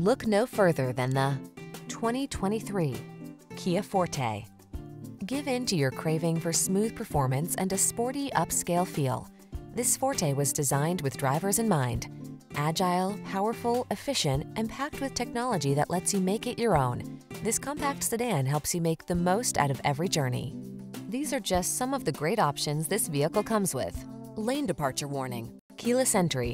Look no further than the 2023 Kia Forte. Give in to your craving for smooth performance and a sporty upscale feel. This Forte was designed with drivers in mind. Agile, powerful, efficient, and packed with technology that lets you make it your own. This compact sedan helps you make the most out of every journey. These are just some of the great options this vehicle comes with. Lane departure warning, keyless entry,